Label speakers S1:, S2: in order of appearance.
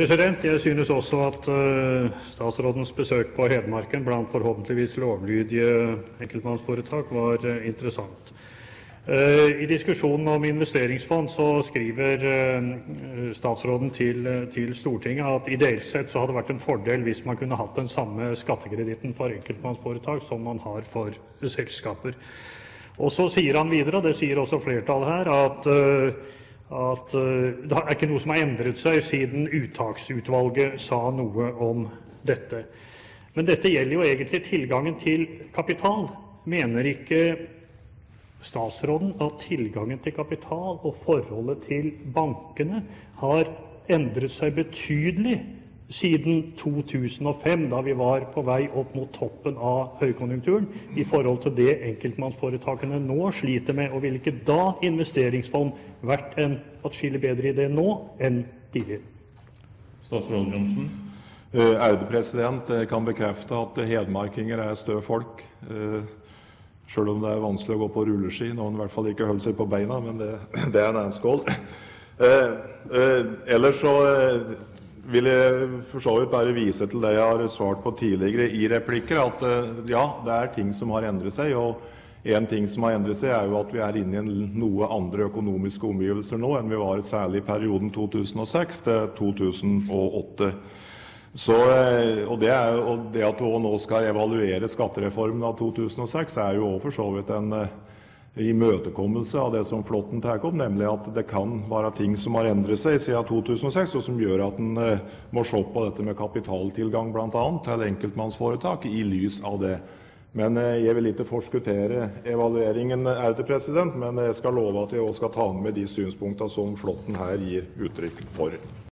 S1: Jeg synes også at uh, statsrådens besøk på Hedmarken blant forhåpentligvis lovlydige enkeltmannsforetak var uh, interessant. Uh, I diskusjonen om investeringsfond skriver statsråden til, Stortinget at ideelt sett hadde det vært en fordel hvis man kunne hatt den samme skattekreditten for enkeltmannsforetak som man har for selskaper. Og Så sier han videre, og det sier også flertallet her, at at eh, det er ikke noe som har endret seg siden uttaksutvalget sa noe om dette. Men dette gjelder jo egentlig tilgangen til kapital. Mener ikke statsråden at tilgangen til kapital og forholdet til bankene har endret seg betydelig siden 2005, da vi var på vei opp mot toppen av høykonjunkturen, i forhold til det enkeltmannsforetakene nå sliter med? Og ville ikke da investeringsfond vært en atskillig bedre idé nå enn tidligere?
S2: Statsråd Johnsen.
S3: Uh, ærede president, jeg kan bekrefte at hedmarkinger er stø folk. selv Sjøl om det er vanskelig å gå på rulleski når en i hvert fall ikke holder seg på beina, men det, det er en annen skål. Uh, ellers så vil jeg for så vidt bare vise til det jeg har svart på tidligere i replikker, at eh, ja, det er ting som har endret seg. og en ting som har endret seg, er jo at vi er inne i noe andre økonomiske omgivelser nå enn vi var særlig i perioden 2006 til 2008. Så, eh, og, det er, og det at vi nå skal evaluere skattereformen av 2006, er jo for så vidt en eh, imøtekommelse av det som Flåtten tar opp, nemlig at det kan være ting som har endret seg siden 2006, og som gjør at en eh, må se på dette med kapitaltilgang bl.a. til enkeltmannsforetak i lys av det. Men eh, Jeg vil ikke forskuttere evalueringen, president, men jeg skal love at jeg også skal ta med de synspunktene som Flåtten her gir uttrykk for.